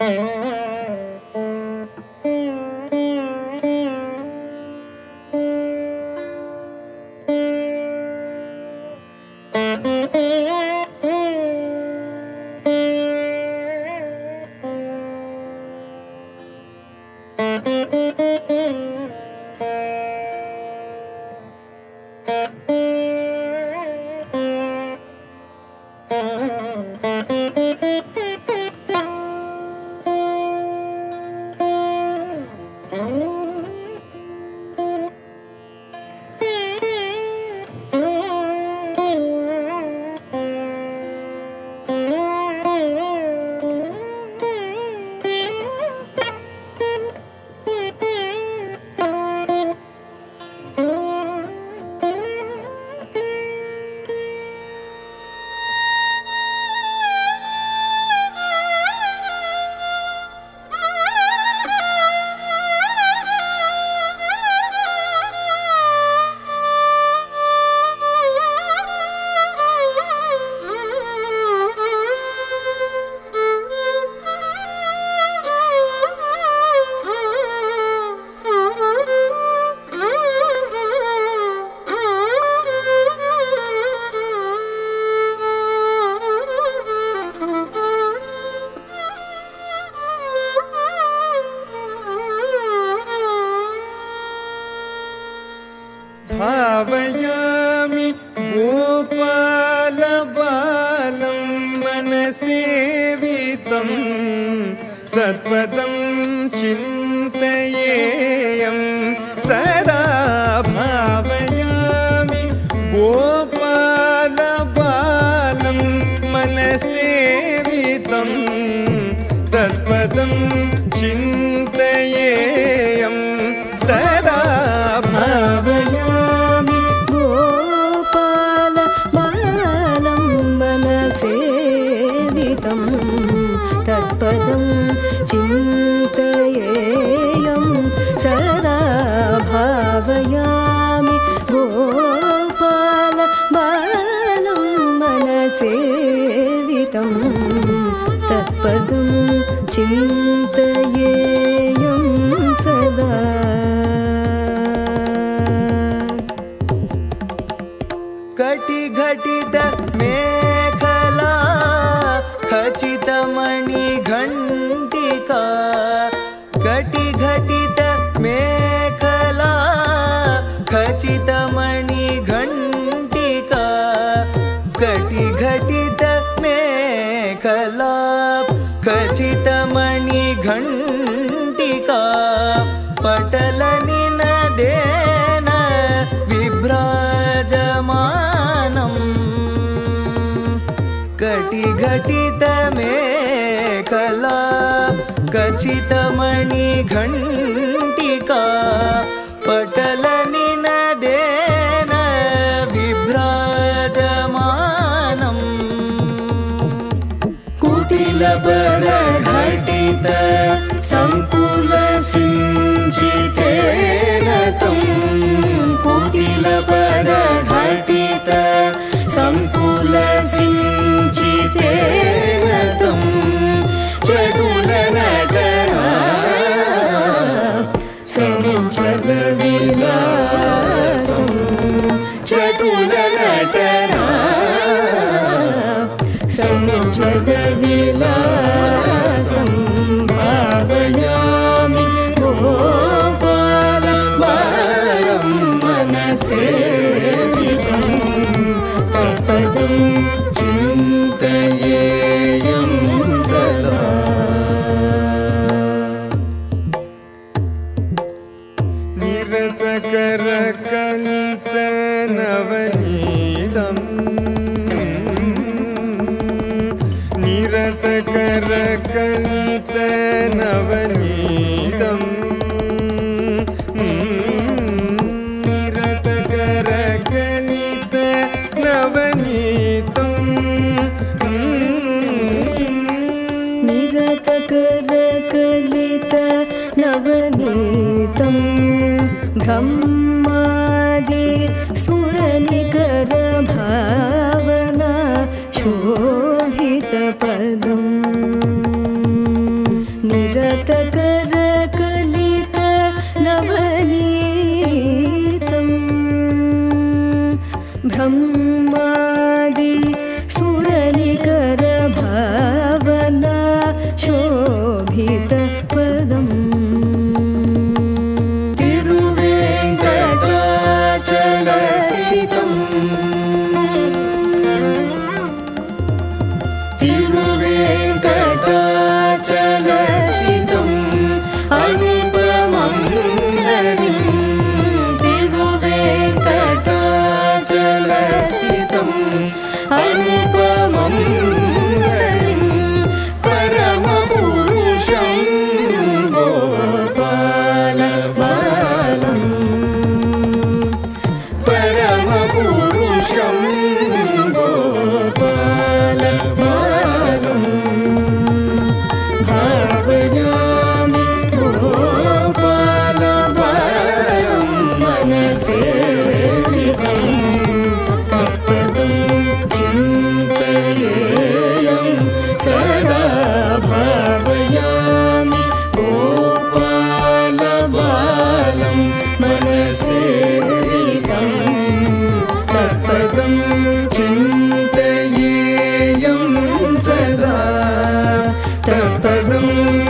Mm-hmm. मनसेवितं तत्पदं चिन्तयेयं भावयामि गोपाल बालं मनसेवितं तत्पदं चिन्तयेयं सदा। खचितमणिघण्टिका पटलनिनदेन विभ्राजमानम् कटिघटितमेखला कचितमणिघण्टिका पटलनिनदेन विभ्राजमानम् कुटिलपरघटित सङ्कुलसिञ्चितेन तं कुटिलपरघटित निरतकरकलितनवनीतम्। निरतकरकलितनवनीतम्। निरतकरकलितनवनीतम्। निरतकरकलित नवनीतं ब्रह्मादि सुरनिकर பதம்